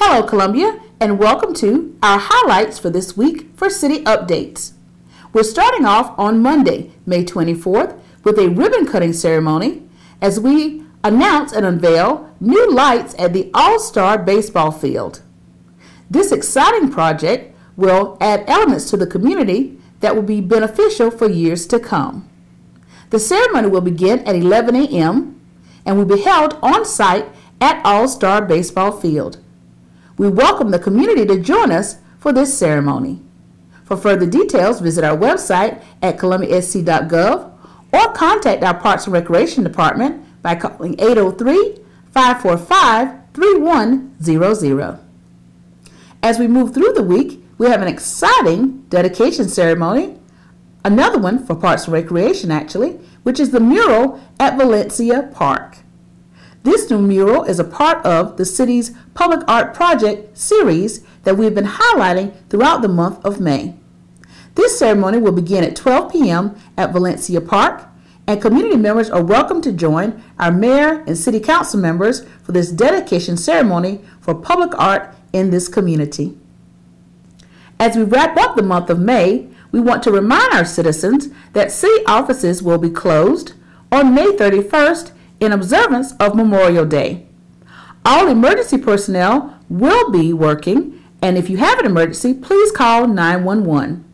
Hello, Columbia, and welcome to our highlights for this week for city updates. We're starting off on Monday, May 24th, with a ribbon cutting ceremony as we announce and unveil new lights at the All Star Baseball Field. This exciting project will add elements to the community that will be beneficial for years to come. The ceremony will begin at 11 a.m. and will be held on site at All Star Baseball Field. We welcome the community to join us for this ceremony. For further details, visit our website at columbiasc.gov or contact our Parks and Recreation Department by calling 803 545 3100. As we move through the week, we have an exciting dedication ceremony, another one for Parks and Recreation actually, which is the mural at Valencia Park. This new mural is a part of the city's public art project series that we've been highlighting throughout the month of May. This ceremony will begin at 12 p.m. at Valencia Park, and community members are welcome to join our mayor and city council members for this dedication ceremony for public art in this community. As we wrap up the month of May, we want to remind our citizens that city offices will be closed on May 31st in observance of Memorial Day. All emergency personnel will be working, and if you have an emergency, please call 911.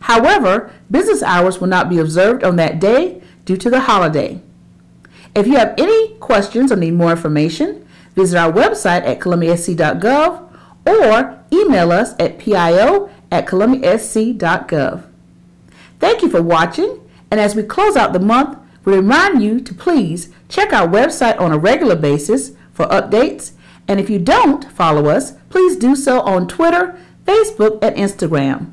However, business hours will not be observed on that day due to the holiday. If you have any questions or need more information, visit our website at columbiasc.gov or email us at pio at columbiasc.gov. Thank you for watching, and as we close out the month, we remind you to please check our website on a regular basis for updates, and if you don't follow us, please do so on Twitter, Facebook, and Instagram.